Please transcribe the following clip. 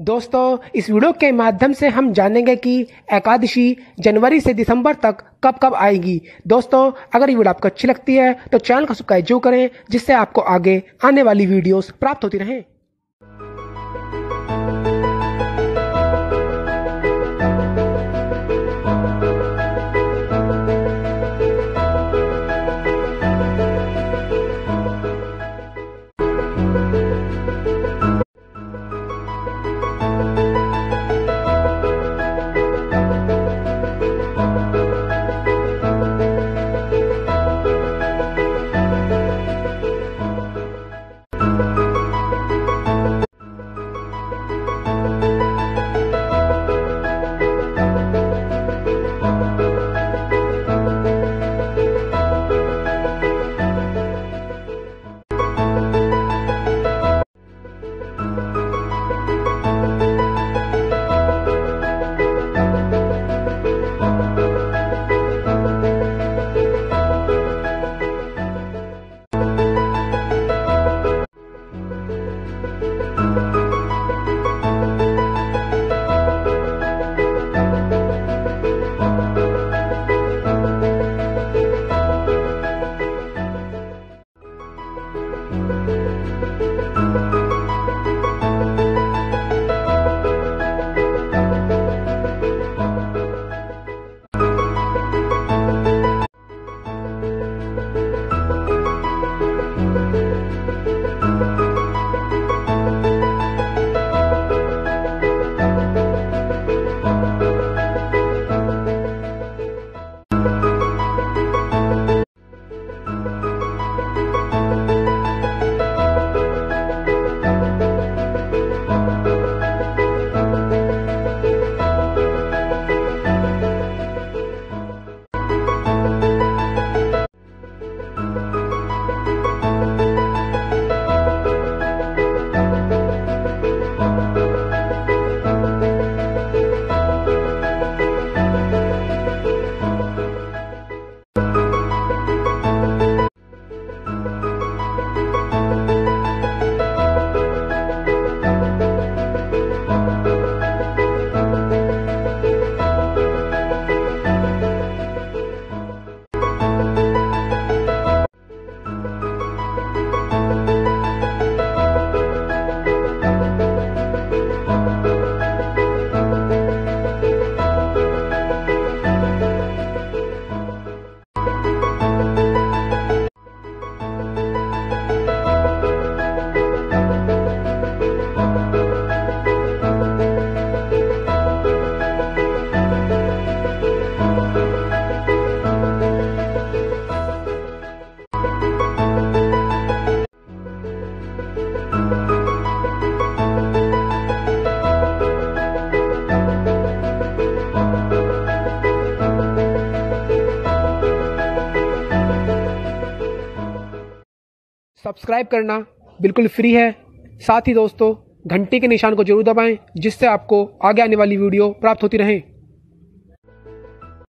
दोस्तों, इस वीडियो के माध्यम से हम जानेंगे कि एकादशी जनवरी से दिसंबर तक कब कब आएगी। दोस्तों, अगर ये वीडियो आपको अच्छी लगती है तो चैनल को सब्सक्राइब जो करें, जिससे आपको आगे आने वाली वीडियोस प्राप्त होती रहें। सब्सक्राइब करना बिल्कुल फ्री है। साथ ही दोस्तों, घंटी के निशान को ज़रूर दबाएँ, जिससे आपको आगे आने वाली वीडियो प्राप्त होती रहे।